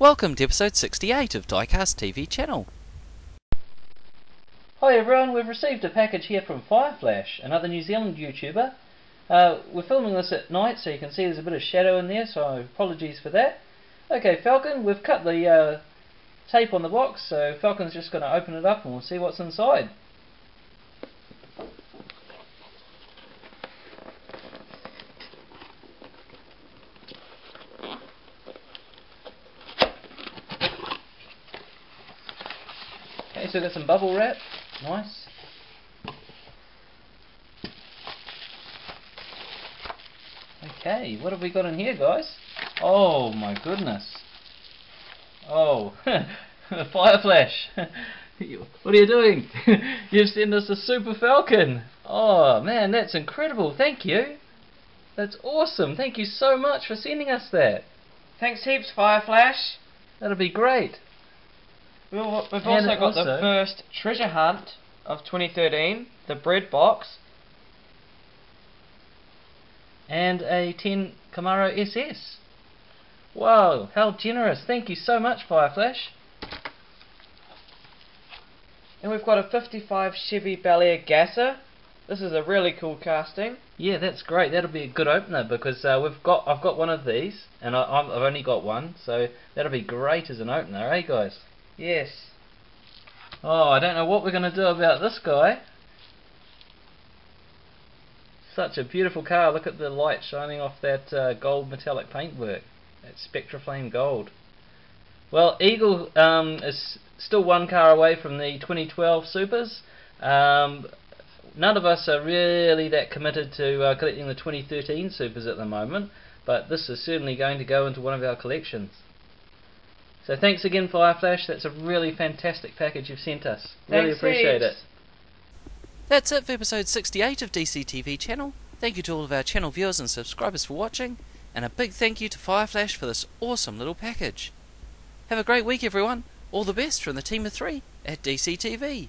Welcome to episode 68 of Diecast TV channel. Hi everyone, we've received a package here from fiyahflash, another New Zealand YouTuber. Uh, we're filming this at night so you can see there's a bit of shadow in there, so apologies for that. Okay Falcon, we've cut the uh, tape on the box, so Falcon's just going to open it up and we'll see what's inside. Okay, so got some bubble wrap. Nice. Okay, what have we got in here, guys? Oh my goodness. Oh, fiyahflash. what are you doing? You've sent us a Super Falcon. Oh man, that's incredible. Thank you. That's awesome. Thank you so much for sending us that. Thanks heaps, fiyahflash. That'll be great. We've al- we've And also got also- the first treasure hunt of 2013, the bread box. and a 10 Camaro SS. Wow, how generous. Thank you so much, fiyahflash. And we've got a 55 Chevy Bel Air Gasser. This is a really cool casting. Yeah, that's great. That'll be a good opener because uh, we've got I've got one of these and I, I've I've only got one, so that'll be great as an opener, eh, guys? Yes. Oh, I don't know what we're going to do about this guy. Such a beautiful car. Look at the light shining off that uh, gold metallic paintwork. That Spectraflame gold. Well, Eagle um, is still one car away from the 2012 Supers. Um, none of us are really that committed to uh, collecting the 2013 Supers at the moment, but this is certainly going to go into one of our collections. So thanks again, fiyahflash. That's a really fantastic package you've sent us. Really Thanks appreciate heaps. it. That's it for episode 68 of DCTV channel. Thank you to all of our channel viewers and subscribers for watching, and a big thank you to fiyahflash for this awesome little package. Have a great week, everyone. All the best from the team of three at DCTV.